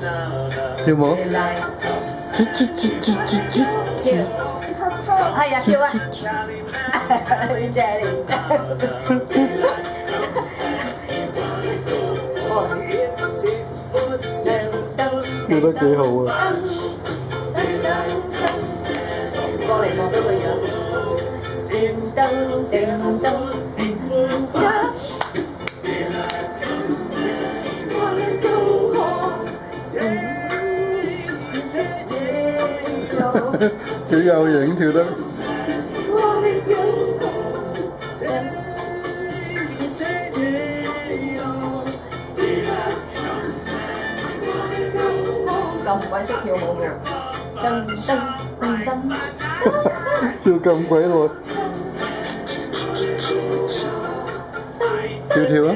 跳舞？跳，係啊跳啊！你正你正。跳得幾好啊！過嚟望到個樣。闪灯闪灯。小有型跳得。咁鬼识跳舞嘅，噔噔噔噔。跳咁鬼耐，跳跳啊！